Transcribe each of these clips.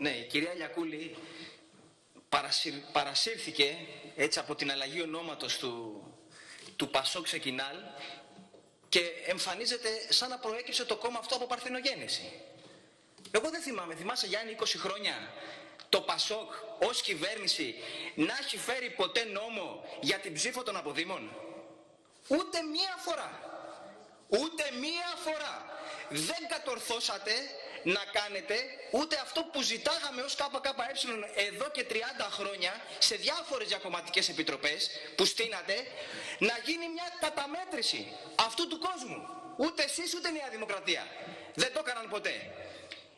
Ναι, η κυρία Λιακούλη παρασύρθηκε έτσι από την αλλαγή ονόματος του, του Πασό Ξεκινάλ και εμφανίζεται σαν να προέκυψε το κόμμα αυτό από παρθενογέννηση. Εγώ δεν θυμάμαι, θυμάσαι Γιάννη 20 χρόνια το Πασόκ ως κυβέρνηση να έχει φέρει ποτέ νόμο για την ψήφο των αποδήμων; Ούτε μία φορά. Ούτε μία φορά. Δεν κατορθώσατε να κάνετε ούτε αυτό που ζητάγαμε ως ΚΚΕ εδώ και 30 χρόνια σε διάφορες διακομματικές επιτροπές που στείνατε να γίνει μια καταμέτρηση αυτού του κόσμου. Ούτε εσείς ούτε Νέα Δημοκρατία. Δεν το έκαναν ποτέ.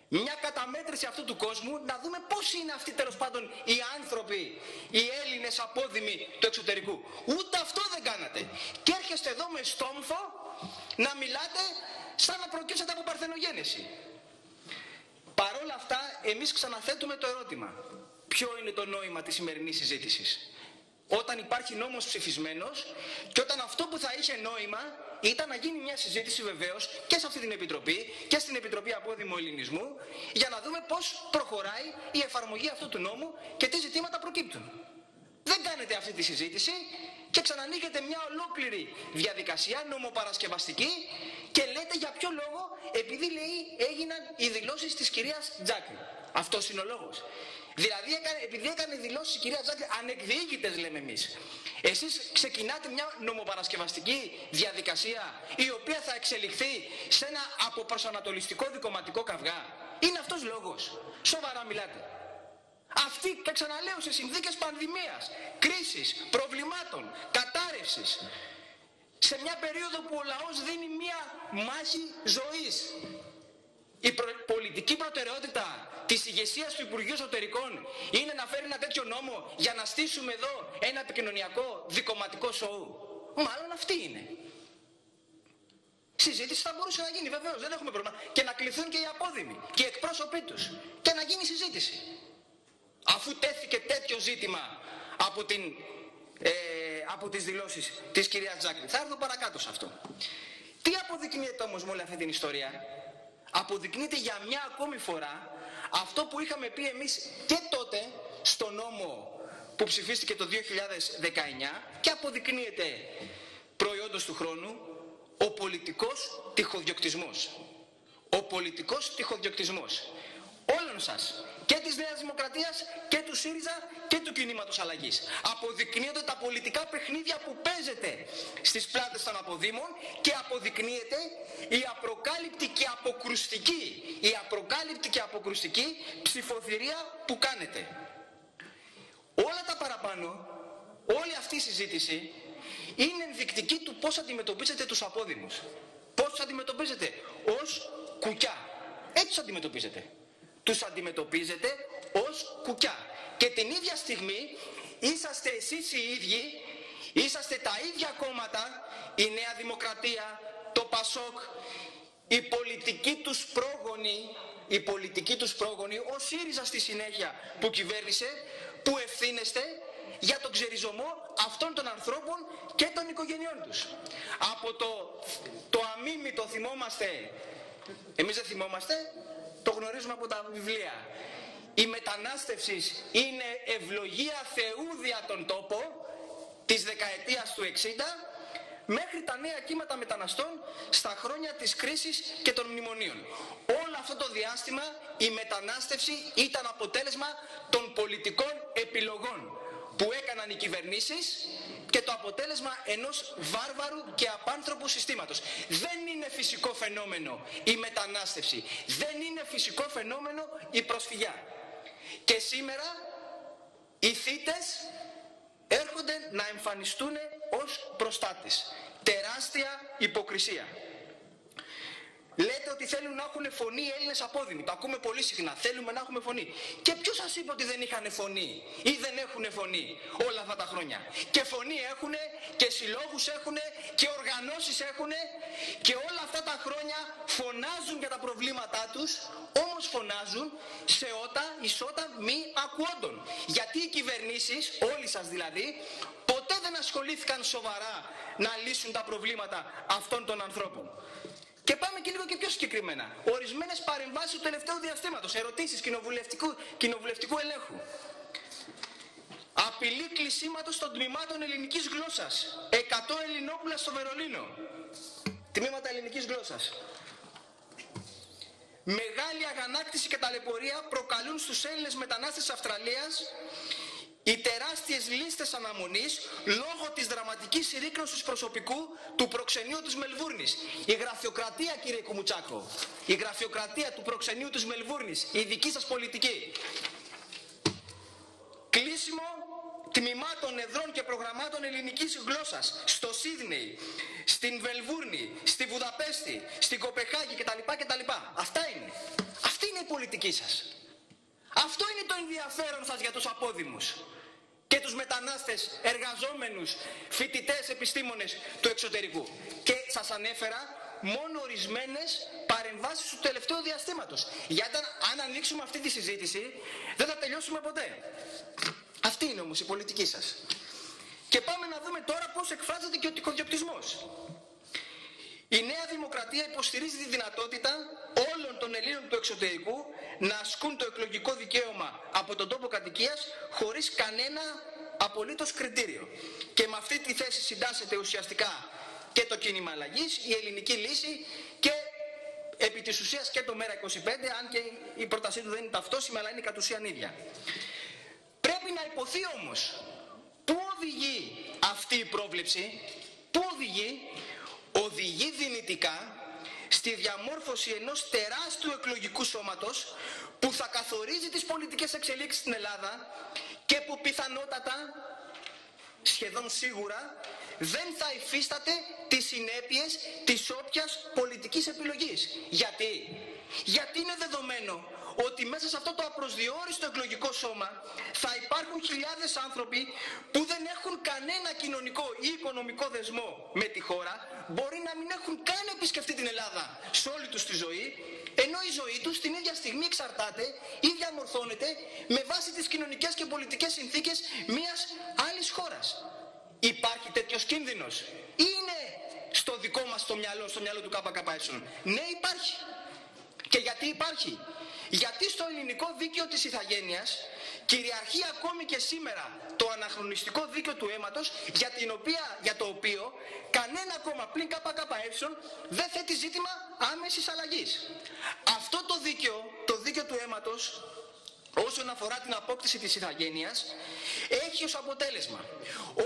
Μια καταμέτρηση αυτού του κόσμου να δούμε πώς είναι αυτοί τέλος πάντων οι άνθρωποι, οι Έλληνες απόδημοι του εξωτερικού. Ούτε αυτό δεν κάνατε. Και έρχεστε εδώ με στόμφο να μιλάτε σαν να προκύψετε από παρθενογένεση. Παρ' όλα αυτά, εμείς ξαναθέτουμε το ερώτημα. Ποιο είναι το νόημα της σημερινής συζήτησης; Όταν υπάρχει νόμος ψηφισμένος και όταν αυτό που θα είχε νόημα ήταν να γίνει μια συζήτηση βεβαίως και σε αυτή την Επιτροπή και στην Επιτροπή Απόδημου Ελληνισμού για να δούμε πώς προχωράει η εφαρμογή αυτού του νόμου και τι ζητήματα προκύπτουν. Δεν κάνετε αυτή τη συζήτηση και ξανανοίγετε μια ολόκληρη διαδικασία νομοπαρασκευαστική και λέτε για ποιο λόγο επειδή λέει έγιναν οι δηλώσεις της κυρίας Τζάκη. Αυτός είναι ο λόγος. Δηλαδή επειδή έκανε δηλώσεις η κυρία Τζάκη ανεκδιήγητες λέμε εμείς. Εσείς ξεκινάτε μια νομοπαρασκευαστική διαδικασία η οποία θα εξελιχθεί σε ένα αποπροσανατολιστικό δικοματικό καυγά. Είναι αυτός λόγος. Σοβαρά μιλάτε. Αυτή, και ξαναλέω, σε συνθήκες πανδημίας, κρίσης, προβλημάτων, κατάρρευσης, σε μια περίοδο που ο λαός δίνει μια μάχη ζωής. Η πολιτική προτεραιότητα της ηγεσίας του Υπουργείου Εσωτερικών είναι να φέρει ένα τέτοιο νόμο για να στήσουμε εδώ ένα επικοινωνιακό δικοματικό σοου. Μάλλον αυτή είναι. Συζήτηση θα μπορούσε να γίνει βεβαίως, δεν έχουμε πρόβλημα. Και να κληθούν και οι απόδημοι και οι εκπρόσωποι τους και να γίνει συζήτηση. Αφού τέθηκε τέτοιο ζήτημα από την ε, από τις δηλώσεις της κυρίας Τζάκρη. Θα έρθω παρακάτω σε αυτό. Τι αποδεικνύεται όμως με όλη αυτή την ιστορία; Αποδεικνύεται για μια ακόμη φορά αυτό που είχαμε πει εμείς και τότε στο νόμο που ψηφίστηκε το 2019 και αποδεικνύεται προϊόντος του χρόνου ο πολιτικός τυχοδιοκτισμός. Ο πολιτικός τυχοδιοκτισμός. Όλων σας και της Νέας Δημοκρατίας και του ΣΥΡΙΖΑ και του κινήματος αλλαγής. Αποδεικνύονται τα πολιτικά παιχνίδια που παίζετε στις πλάτες των αποδήμων και αποδεικνύεται η απροκάλυπτη και αποκρουστική, η απροκάλυπτη και αποκρουστική ψηφοθυρία που κάνετε. Όλα τα παραπάνω, όλη αυτή η συζήτηση είναι ενδεικτική του πώς αντιμετωπίζετε τους απόδημους. Πώς τους αντιμετωπίζετε ως κουκιά. Έτσι τους αντιμετωπίζετε τους αντιμετωπίζετε ως κουκιά. Και την ίδια στιγμή είσαστε εσείς οι ίδιοι, είσαστε τα ίδια κόμματα, η Νέα Δημοκρατία, το ΠΑΣΟΚ, η πολιτική τους πρόγονη, η πολιτική τους πρόγονη, ο ΣΥΡΙΖΑ στη συνέχεια που κυβέρνησε, που ευθύνεστε για τον ξεριζωμό αυτών των ανθρώπων και των οικογενειών τους. Από το, το αμίμητο θυμόμαστε, εμείς δεν θυμόμαστε, το γνωρίζουμε από τα βιβλία. Η μετανάστευση είναι ευλογία Θεού δια τον τόπο της δεκαετίας του 60 μέχρι τα νέα κύματα μεταναστών στα χρόνια της κρίσης και των μνημονίων. Όλο αυτό το διάστημα η μετανάστευση ήταν αποτέλεσμα των πολιτικών επιλογών που έκαναν οι κυβερνήσεις και το αποτέλεσμα ενός βάρβαρου και απάνθρωπου συστήματος. Δεν είναι φυσικό φαινόμενο η μετανάστευση. Δεν είναι φυσικό φαινόμενο η προσφυγιά. Και σήμερα οι θύτες έρχονται να εμφανιστούν ως προστάτες. Τεράστια υποκρισία. Λέτε ότι θέλουν να έχουν φωνή οι Έλληνες απόδημοι. Το ακούμε πολύ συχνά. Θέλουμε να έχουμε φωνή. Και ποιος σας είπε ότι δεν είχαν φωνή ή δεν έχουν φωνή όλα αυτά τα χρόνια; Και φωνή έχουν και συλλόγους έχουν και οργανώσεις έχουν και όλα αυτά τα χρόνια φωνάζουν για τα προβλήματά τους όμως φωνάζουν σε ότα ισότα μη ακούοντων. Γιατί οι κυβερνήσεις, όλοι σας δηλαδή, ποτέ δεν ασχολήθηκαν σοβαρά να λύσουν τα προβλήματα αυτών των ανθρώπων. Και πάμε και λίγο και πιο συγκεκριμένα. Ορισμένες παρεμβάσεις του τελευταίου διαστήματος, ερωτήσεις κοινοβουλευτικού, κοινοβουλευτικού ελέγχου. Απειλή κλεισίματος των τμήματων ελληνικής γλώσσας. 100 Ελληνόπουλα στο Βερολίνο. Τμήματα ελληνικής γλώσσας. Μεγάλη αγανάκτηση και ταλαιπωρία προκαλούν στους Έλληνες μετανάστες της Αυστραλίας οι τεράστιες λίστες αναμονής λόγω της δραματικής συρρήκνωσης προσωπικού του προξενείου της Μελβούρνης. Η γραφειοκρατία κύριε Κουμουτσάκο, η γραφειοκρατία του προξενείου της Μελβούρνης, η δική σας πολιτική. Κλείσιμο τμήματων εδρών και προγραμμάτων ελληνικής γλώσσας στο Σίδνεϊ, στην Βελβούρνη, στη Βουδαπέστη, στην Κοπεχάγη κτλ. κτλ. Αυτά είναι. Αυτή είναι η πολιτική σας. Αυτό είναι το ενδιαφέρον σας για τους απόδημους και τους μετανάστες εργαζόμενους, φοιτητές, επιστήμονες του εξωτερικού. Και σας ανέφερα μόνο ορισμένες παρεμβάσεις του τελευταίου διαστήματος. Γιατί αν ανοίξουμε αυτή τη συζήτηση δεν θα τελειώσουμε ποτέ. Αυτή είναι όμως η πολιτική σας. Και πάμε να δούμε τώρα πώς εκφράζεται και ο τυχοδιοκτισμός. Η Νέα Δημοκρατία υποστηρίζει τη δυνατότητα όλων των Ελλήνων του εξωτερικού να ασκούν το εκλογικό δικαίωμα από τον τόπο κατοικίας χωρίς κανένα απολύτως κριτήριο. Και με αυτή τη θέση συντάσσεται ουσιαστικά και το κίνημα αλλαγής, η ελληνική λύση και επί της ουσίας και το ΜΕΡΑ 25, αν και η πρότασή του δεν είναι ταυτόσιμη, αλλά είναι κατ' ουσίαν ίδια. Πρέπει να υποθεί όμως πού οδηγεί αυτή η πρόβλεψη, πού οδηγεί οδηγεί δυνητικά στη διαμόρφωση ενός τεράστιου εκλογικού σώματος που θα καθορίζει τις πολιτικές εξελίξεις στην Ελλάδα και που πιθανότατα, σχεδόν σίγουρα, δεν θα υφίσταται τις συνέπειες της όποιας πολιτικής επιλογής. Γιατί; Γιατί είναι δεδομένο ότι μέσα σε αυτό το απροσδιόριστο εκλογικό σώμα θα υπάρχουν χιλιάδες άνθρωποι που δεν έχουν κανένα κοινωνικό ή οικονομικό δεσμό με τη χώρα, μπορεί να μην έχουν καν επισκεφτεί την Ελλάδα σε όλη τους τη ζωή, ενώ η ζωή τους την ίδια στιγμή εξαρτάται ή διαμορφώνεται με βάση τις κοινωνικές και πολιτικές συνθήκες μιας άλλης χώρας. Υπάρχει τέτοιος κίνδυνος ή είναι στο δικό μας το μυαλό, στο μυαλό του ΚΚΕ. Ναι υπάρχει. Και γιατί υπάρχει; Γιατί στο ελληνικό δίκαιο της ηθαγένειας κυριαρχεί ακόμη και σήμερα το αναχρονιστικό δίκαιο του αίματος για, την οποία, για το οποίο κανένα κόμμα πλην ΚΚΕ δεν θέτει ζήτημα άμεσης αλλαγής. Αυτό το δίκαιο, το δίκαιο του αίματος, όσον αφορά την απόκτηση της ηθαγένειας, έχει ως αποτέλεσμα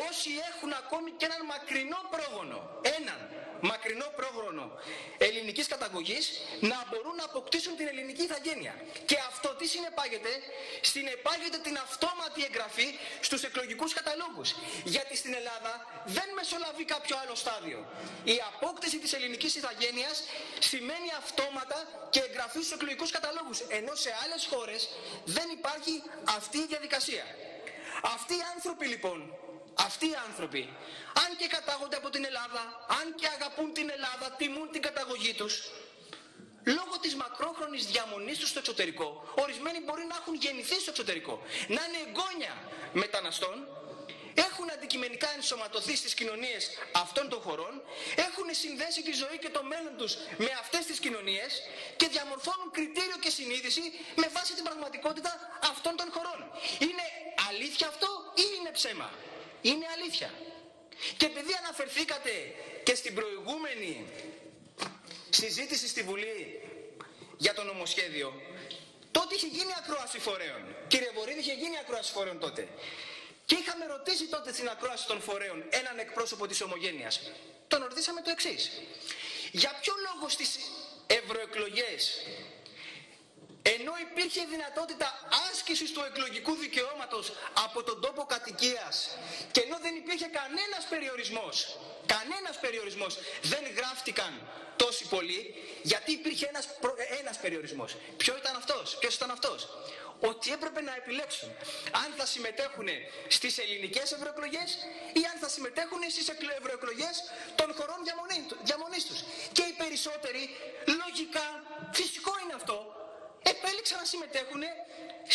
όσοι έχουν ακόμη και έναν μακρινό πρόγονο, έναν μακρινό πρόγονο ελληνικής καταγωγής να μπορούν να αποκτήσουν την ελληνική ηθαγένεια. Και αυτό τι συνεπάγεται, συνεπάγεται την αυτόματη εγγραφή στους εκλογικούς καταλόγους. Γιατί στην Ελλάδα δεν μεσολαβεί κάποιο άλλο στάδιο. Η απόκτηση της ελληνικής ηθαγένειας σημαίνει αυτόματα και εγγραφή στους εκλογικούς καταλόγους. Ενώ σε άλλες χώρες δεν υπάρχει αυτή η διαδικασία. Αυτοί οι άνθρωποι λοιπόν αυτοί οι άνθρωποι, αν και κατάγονται από την Ελλάδα, αν και αγαπούν την Ελλάδα, τιμούν την καταγωγή τους, λόγω της μακρόχρονης διαμονής τους στο εξωτερικό, ορισμένοι μπορεί να έχουν γεννηθεί στο εξωτερικό, να είναι εγγόνια μεταναστών, έχουν αντικειμενικά ενσωματωθεί στις κοινωνίες αυτών των χωρών, έχουν συνδέσει τη ζωή και το μέλλον τους με αυτές τις κοινωνίες και διαμορφώνουν κριτήριο και συνείδηση με βάση την πραγματικότητα αυτών των χωρών. Είναι αλήθεια αυτό ή είναι ψέμα; Είναι αλήθεια. Και επειδή αναφερθήκατε και στην προηγούμενη συζήτηση στη Βουλή για το νομοσχέδιο, τότε είχε γίνει ακρόαση φορέων. Κύριε Βορύδη, είχε γίνει ακρόαση φορέων τότε. Και είχαμε ρωτήσει τότε στην ακρόαση των φορέων έναν εκπρόσωπο της ομογένειας. Τον ρωτήσαμε το εξής. Για ποιο λόγο στις ευρωεκλογές ενώ υπήρχε δυνατότητα άσκησης του εκλογικού δικαιώματος από τον τόπο κατοικίας και ενώ δεν υπήρχε κανένας περιορισμός, κανένας περιορισμός, δεν γράφτηκαν τόσοι πολλοί, γιατί υπήρχε ένας, ένας περιορισμός. Ποιο ήταν αυτός, ποιος ήταν αυτός; Ότι έπρεπε να επιλέξουν αν θα συμμετέχουν στις ελληνικές ευρωεκλογές ή αν θα συμμετέχουν στις ευρωεκλογές των χωρών διαμονής τους. Και οι περισσότεροι, λογικά, φυσικό είναι αυτό, επέλεξαν ξανασυμμετέχουν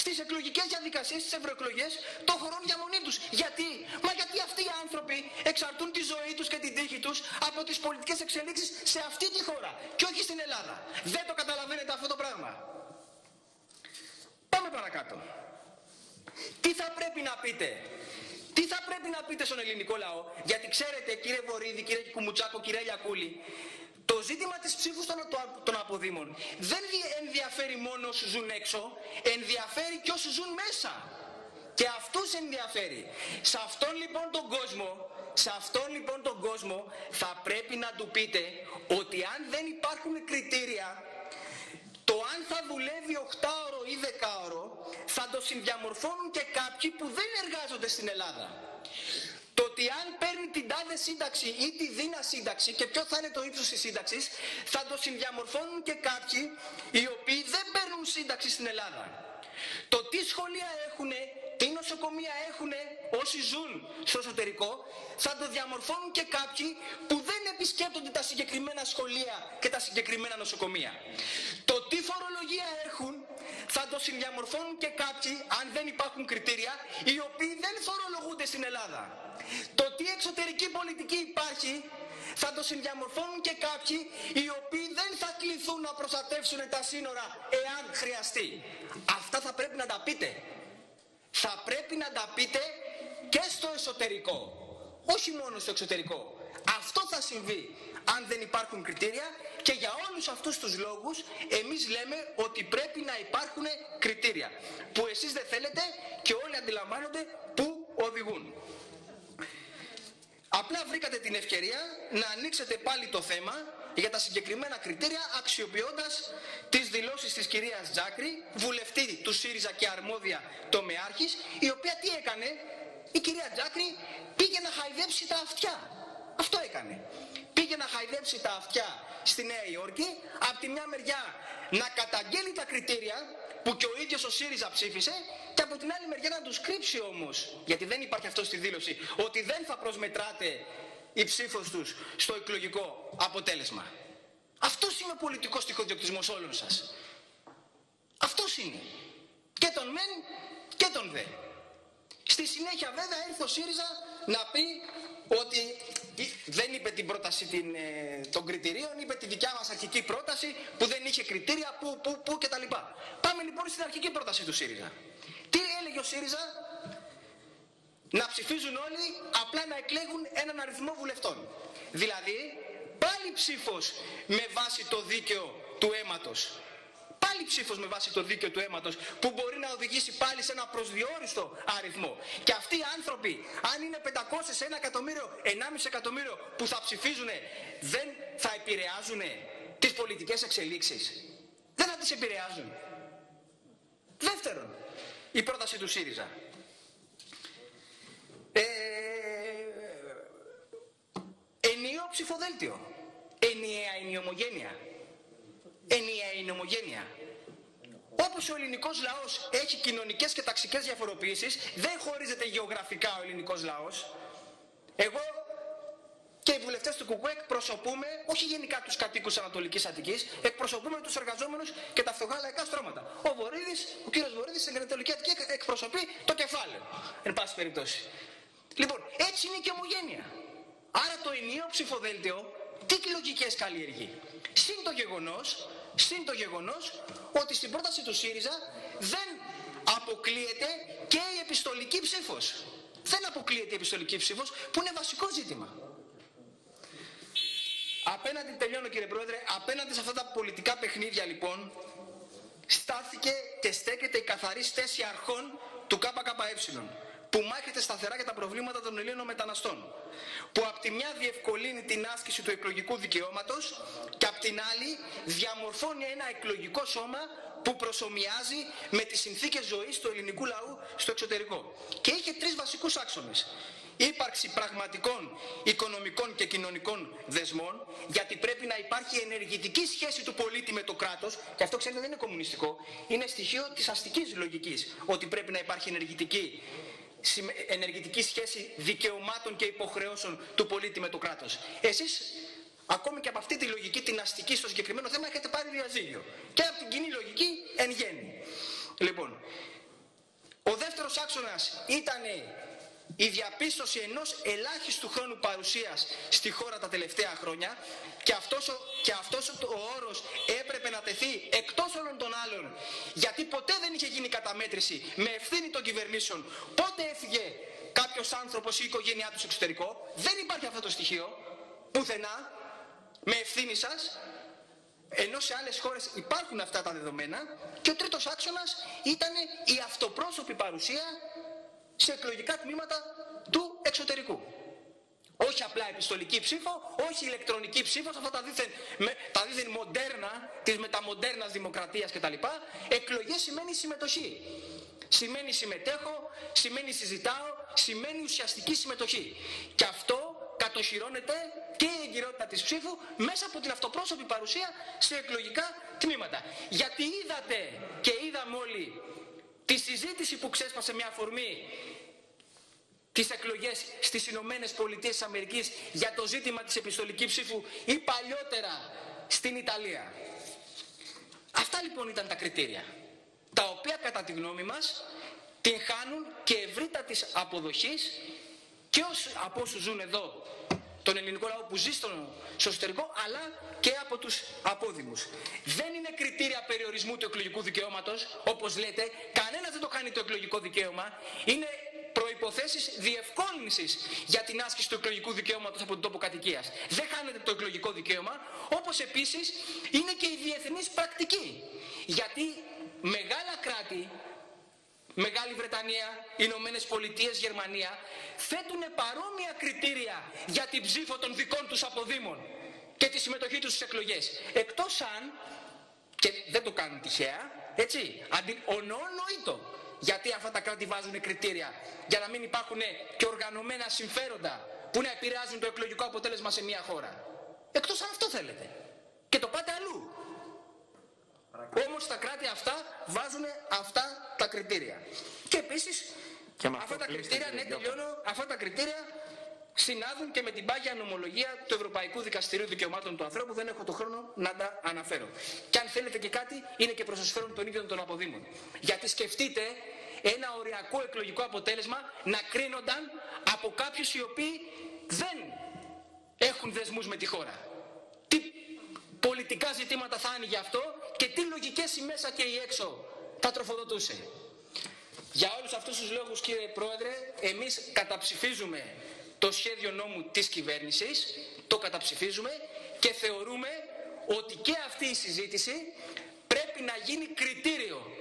στις εκλογικές διαδικασίες, στις ευρωεκλογές των χωρών για μόνοι τους. Γιατί, μα γιατί αυτοί οι άνθρωποι εξαρτούν τη ζωή τους και την τύχη τους από τις πολιτικές εξελίξεις σε αυτή τη χώρα και όχι στην Ελλάδα. Δεν το καταλαβαίνετε αυτό το πράγμα. Πάμε παρακάτω. Τι θα πρέπει να πείτε; Τι θα πρέπει να πείτε στον ελληνικό λαό, γιατί ξέρετε κύριε Βορύδη, κύριε Κουμουτσάκο, κύριε Λιακούλη, το ζήτημα της ψήφου των, των αποδήμων δεν ενδιαφέρει μόνο όσους ζουν έξω, ενδιαφέρει και όσους ζουν μέσα. Και αυτούς ενδιαφέρει. Σε αυτόν λοιπόν τον κόσμο, σε αυτόν λοιπόν τον κόσμο θα πρέπει να του πείτε ότι αν δεν υπάρχουν κριτήρια το αν θα δουλεύει 8ωρο ή 10ωρο θα το συνδιαμορφώνουν και κάποιοι που δεν εργάζονται στην Ελλάδα. Το ότι αν παίρνει την τάδε σύνταξη ή τη δίνα σύνταξη και ποιο θα είναι το ύψος της σύνταξης θα το συνδιαμορφώνουν και κάποιοι οι οποίοι δεν παίρνουν σύνταξη στην Ελλάδα. Το τι σχολεία έχουν, τι νοσοκομεία έχουν όσοι ζουν στο εσωτερικό θα το διαμορφώνουν και κάποιοι που δεν επισκέπτονται τα συγκεκριμένα σχολεία και τα συγκεκριμένα νοσοκομεία. Το τι φορολογία έχουν θα το συνδιαμορφώνουν και κάποιοι, αν δεν υπάρχουν κριτήρια, οι οποίοι δεν φορολογούνται στην Ελλάδα. Το τι εξωτερική πολιτική υπάρχει θα το συνδιαμορφώνουν και κάποιοι οι οποίοι δεν θα κληθούν να προστατεύσουν τα σύνορα εάν χρειαστεί. Αυτά θα πρέπει να τα πείτε. Θα πρέπει να τα πείτε και στο εσωτερικό. Όχι μόνο στο εξωτερικό. Αυτό θα συμβεί αν δεν υπάρχουν κριτήρια και για όλους αυτούς τους λόγους εμείς λέμε ότι πρέπει να υπάρχουν κριτήρια που εσείς δεν θέλετε και όλοι αντιλαμβάνονται που οδηγούν. Απλά βρήκατε την ευκαιρία να ανοίξετε πάλι το θέμα για τα συγκεκριμένα κριτήρια αξιοποιώντας τις δηλώσεις της κυρίας Τζάκρη, βουλευτή του ΣΥΡΙΖΑ και αρμόδια τομεάρχης, η οποία τι έκανε, η κυρία Τζάκρη πήγε να χαϊδέψει τα αυτιά. Αυτό έκανε. Πήγε να χαϊδέψει τα αυτιά στη Νέα Υόρκη, από τη μια μεριά να καταγγέλει τα κριτήρια που και ο ίδιος ο ΣΥΡΙΖΑ ψήφισε και από την άλλη μεριά να τους κρύψει όμως, γιατί δεν υπάρχει αυτό στη δήλωση, ότι δεν θα προσμετράτε η ψήφος τους στο εκλογικό αποτέλεσμα. Αυτός είναι ο πολιτικός τυχοδιοκτισμός όλων σας. Αυτός είναι. Και τον μεν και τον δε. Στη συνέχεια βέβαια ήρθε ο ΣΥΡΙΖΑ να πει ότι δεν είπε την πρόταση την, ε, των κριτηρίων, είπε τη δικιά μας αρχική πρόταση που δεν είχε κριτήρια, που, που, που κτλ. Πάμε λοιπόν στην αρχική πρόταση του ΣΥΡΙΖΑ. Τι έλεγε ο ΣΥΡΙΖΑ, να ψηφίζουν όλοι, απλά να εκλέγουν έναν αριθμό βουλευτών. Δηλαδή, πάλι ψήφος με βάση το δίκαιο του αίματος πάλι ψήφος με βάση το δίκαιο του αίματος που μπορεί να οδηγήσει πάλι σε ένα προσδιορίστο αριθμό. Και αυτοί οι άνθρωποι, αν είναι 500 σε ένα εκατομμύριο, 1,5 εκατομμύριο που θα ψηφίζουν, δεν θα επηρεάζουν τις πολιτικές εξελίξεις. Δεν θα τις επηρεάζουν. Δεύτερον, η πρόταση του ΣΥΡΙΖΑ. Ε, ενιαίο ψηφοδέλτιο. Ενιαία είναι η ομογένεια ενιαία είναι ομογένεια. Όπως ο ελληνικός λαός έχει κοινωνικές και ταξικές διαφοροποιήσεις, δεν χωρίζεται γεωγραφικά ο ελληνικός λαός. Εγώ και οι βουλευτές του ΚΟΚΟ εκπροσωπούμε όχι γενικά τους κατοίκους Ανατολικής Αττικής, εκπροσωπούμε τους εργαζόμενους και τα φτωχά λαϊκά στρώματα. Ο Βορύδης, ο κύριος Βορύδης στην Ανατολική Αττική εκπροσωπεί το κεφάλαιο, εν πάση περιπτώσει. Λοιπόν, έτσι είναι και ομογένεια. Άρα το ενιαίο ψηφοδέλτιο τι λογικές καλλιεργεί; Συν το γεγονός, συν το γεγονός ότι στην πρόταση του ΣΥΡΙΖΑ δεν αποκλείεται και η επιστολική ψήφος. Δεν αποκλείεται η επιστολική ψήφος που είναι βασικό ζήτημα. Απέναντι, τελειώνω κύριε Πρόεδρε, απέναντι σε αυτά τα πολιτικά παιχνίδια λοιπόν στάθηκε και στέκεται η καθαρή στέση αρχών του ΚΚΕ που μάχεται σταθερά για τα προβλήματα των Ελλήνων μεταναστών, που απ' τη μια διευκολύνει την άσκηση του εκλογικού δικαιώματος και απ' την άλλη διαμορφώνει ένα εκλογικό σώμα που προσωμιάζει με τις συνθήκες ζωής του ελληνικού λαού στο εξωτερικό. Και είχε τρεις βασικούς άξονες. Ύπαρξη πραγματικών οικονομικών και κοινωνικών δεσμών, γιατί πρέπει να υπάρχει ενεργητική σχέση του πολίτη με το κράτος, και αυτό ξέρετε δεν είναι κομμουνιστικό, είναι στοιχείο της αστικής λογικής, ότι πρέπει να υπάρχει ενεργητική ενεργητική σχέση δικαιωμάτων και υποχρεώσεων του πολίτη με το κράτος. Εσείς ακόμη και από αυτή τη λογική την αστική στο συγκεκριμένο θέμα έχετε πάρει διαζύγιο. Και από την κοινή λογική εν γέννη. Λοιπόν, ο δεύτερος άξονας ήταν η διαπίστωση ενός ελάχιστου χρόνου παρουσίας στη χώρα τα τελευταία χρόνια και αυτός, ο, και αυτός ο όρος έπρεπε να τεθεί εκτός όλων των άλλων γιατί ποτέ δεν είχε γίνει καταμέτρηση με ευθύνη των κυβερνήσεων. Πότε έφυγε κάποιος άνθρωπος ή η οικογένειά του εξωτερικό δεν υπάρχει αυτό το στοιχείο πουθενά με ευθύνη σας ενώ σε άλλες χώρες υπάρχουν αυτά τα δεδομένα και ο τρίτος άξονας ήταν η αυτοπρόσωπη παρουσία σε εκλογικά τμήματα του εξωτερικού. Όχι απλά επιστολική ψήφο, όχι ηλεκτρονική ψήφο, αυτά τα δίθεν, με, τα δίθεν μοντέρνα, της μεταμοντέρνας δημοκρατίας κτλ. Εκλογές σημαίνει συμμετοχή. Σημαίνει συμμετέχω, σημαίνει συζητάω, σημαίνει ουσιαστική συμμετοχή. Και αυτό κατοχυρώνεται και η εγκυρότητα της ψήφου μέσα από την αυτοπρόσωπη παρουσία σε εκλογικά τμήματα. Γιατί είδατε και είδαμε όλοι τη συζήτηση που ξέσπασε με αφορμή τις εκλογές στις Ηνωμένες Πολιτείες Αμερικής για το ζήτημα της επιστολικής ψήφου ή παλιότερα στην Ιταλία. Αυτά λοιπόν ήταν τα κριτήρια, τα οποία κατά τη γνώμη μας την χάνουν και ευρύτατης αποδοχής και ως, από όσους ζουν εδώ τον ελληνικό λαό που ζει στο εσωτερικό, αλλά και από τους απόδημους. Δεν είναι κριτήρια περιορισμού του εκλογικού δικαιώματος, όπως λέτε, κανένας δεν το κάνει το εκλογικό δικαίωμα, είναι προϋποθέσεις διευκόλυνσης για την άσκηση του εκλογικού δικαίωματος από τον τόπο κατοικίας. Δεν χάνεται το εκλογικό δικαίωμα, όπως επίσης είναι και η διεθνής πρακτική. Γιατί μεγάλα κράτη Μεγάλη Βρετανία, Ηνωμένες Πολιτείες, Γερμανία θέτουν παρόμοια κριτήρια για την ψήφο των δικών τους αποδήμων και τη συμμετοχή τους στις εκλογές. Εκτός αν, και δεν το κάνουν τυχαία, έτσι, αντι, ονονοήτο, γιατί αυτά τα κράτη βάζουν κριτήρια για να μην υπάρχουν και οργανωμένα συμφέροντα που να επηρεάζουν το εκλογικό αποτέλεσμα σε μια χώρα. Εκτός αν αυτό θέλετε. Και το πάτε αλλού. Όμως τα κράτη αυτά βάζουν αυτά τα κριτήρια. Και επίσης αυτά τα κριτήρια, ναι τελειώνω, αυτά τα κριτήρια συνάδουν και με την πάγια νομολογία του Ευρωπαϊκού Δικαστηρίου Δικαιωμάτων του Ανθρώπου. Δεν έχω το χρόνο να τα αναφέρω. Και αν θέλετε και κάτι, είναι και προς των ίδιων των αποδήμων. Γιατί σκεφτείτε ένα οριακό εκλογικό αποτέλεσμα να κρίνονταν από κάποιους οι οποίοι δεν έχουν δεσμούς με τη χώρα. Τι πολιτικά ζητήματα θα άνοιγε αυτό και τι λογικές η μέσα και η έξω θα τροφοδοτούσε. Για όλους αυτούς τους λόγους κύριε Πρόεδρε, εμείς καταψηφίζουμε το σχέδιο νόμου της κυβέρνησης, το καταψηφίζουμε και θεωρούμε ότι και αυτή η συζήτηση πρέπει να γίνει κριτήριο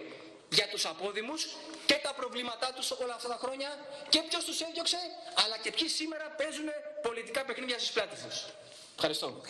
για τους απόδημους και τα προβλήματά τους όλα αυτά τα χρόνια και ποιος τους έδιωξε αλλά και ποιοι σήμερα παίζουν πολιτικά παιχνίδια στις πλάτες τους. Ευχαριστώ.